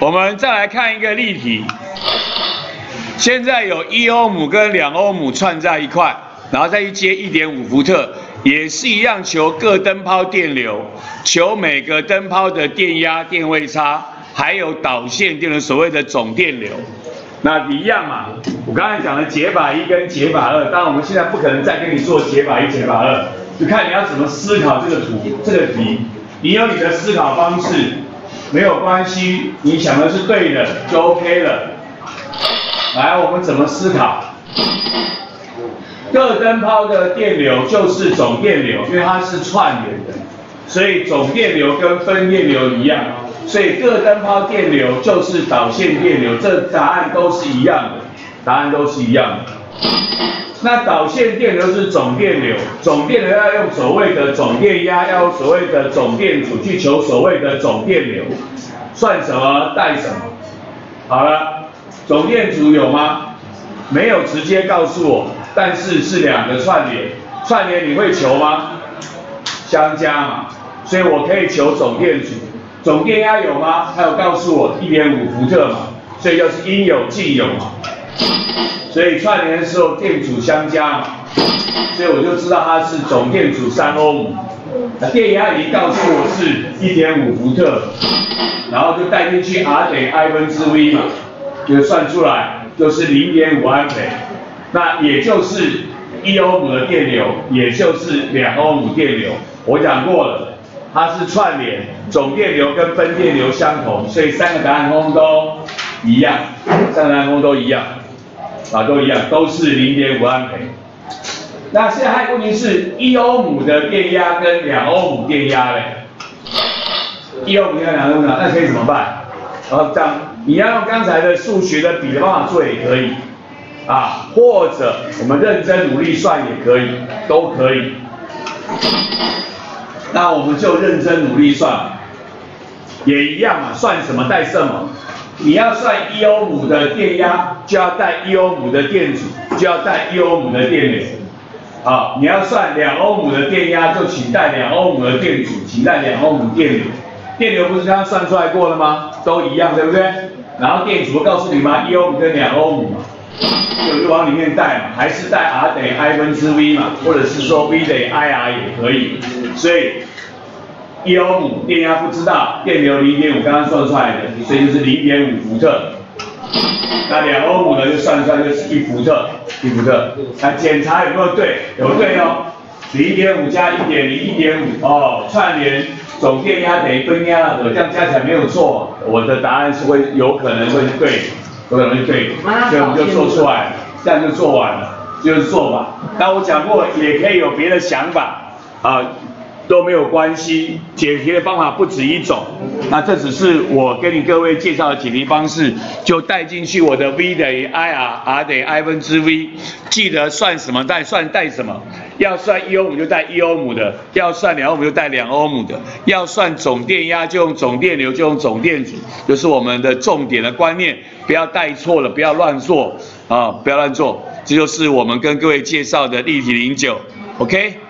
我们再来看一个例题。现在有一欧姆跟两欧姆串在一块，然后再去接一点五伏特，也是一样求各灯泡电流，求每个灯泡的电压、电位差，还有导线电流所谓的总电流。那一样嘛，我刚才讲的解法一跟解法二，当然我们现在不可能再跟你做解法一、解法二，就看你要怎么思考这个图、这个题。你有你的思考方式，没有关系，你想的是对的就 OK 了。来，我们怎么思考？各灯泡的电流就是总电流，因为它是串联的，所以总电流跟分电流一样，所以各灯泡电流就是导线电流，这答案都是一样的，答案都是一样的。那导线电流是总电流，总电流要用所谓的总电压，要用所谓的总电阻去求所谓的总电流，算什么带什么。好了，总电阻有吗？没有直接告诉我，但是是两个串联，串联你会求吗？相加嘛，所以我可以求总电阻。总电压有吗？它有告诉我一点五伏特嘛，所以就是应有尽有嘛。所以串联的时候电阻相加嘛，所以我就知道它是总电阻三欧姆。电压已告诉我是一点五伏特，然后就带进去 R 等于 I 分之 V 嘛，就算出来就是零点五安培，那也就是一欧姆的电流，也就是两欧姆电流。我讲过了，它是串联，总电流跟分电流相同，所以三个答案通都一样，三个答案通都一样。啊，都一样，都是零点五安培。那现在还有问题是，一欧姆的电压跟两欧姆电压嘞？一欧姆电压两欧姆，那可以怎么办？然后这样，你要用刚才的数学的比的方法做也可以，啊，或者我们认真努力算也可以，都可以。那我们就认真努力算，也一样嘛，算什么带什么。你要算一欧姆的电压，就要带一欧姆的电阻，就要带一欧姆的电流。好，你要算两欧姆的电压，就请带两欧姆的电阻，请带两欧姆电流。电流不是刚刚算出来过了吗？都一样，对不对？然后电阻告诉你吗？一欧姆跟两欧姆嘛，就往里面带嘛，还是带 R 等于 I 分之 V 嘛，或者是说 V 等于 IR 也可以。所以。一欧姆电压不知道，电流零点五，刚刚算出来的，所以就是零点五伏特。那两欧姆呢，就算出来就是一伏特，一伏特。那检查有没有对？有对哦，零点五加一点零，一点五哦，串联总电压等于分压的和，这样加起来没有错。我的答案是会有可能会对，有可能对，所以我们就做出来，这样就做完了，就是做吧。那我讲过，也可以有别的想法啊。都没有关系，解题的方法不止一种。那这只是我跟你各位介绍的解题方式，就带进去我的 V 等于 IR，R 等于 I 分之 V。记得算什么带算带什么，要算一欧姆就带一欧姆的，要算两欧姆就带两欧姆的，要算总电压就用总电流就用总电阻，就是我们的重点的观念，不要带错了，不要乱做啊，不要乱做。这就是我们跟各位介绍的例题零九，OK。